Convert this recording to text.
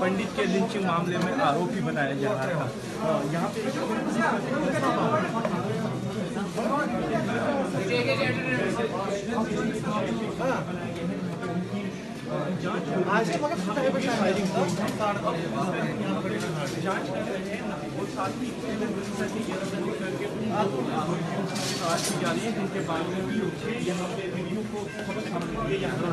पंडित के लिंचिंग मामले में आरोपी बनाया जा रहा था। यहाँ पे आज के मगर फायरिंग जाँच कर रहे हैं और साथ ही आज की जा रही है जिनके बारे में भी यहाँ पे वीडियो को ये यहाँ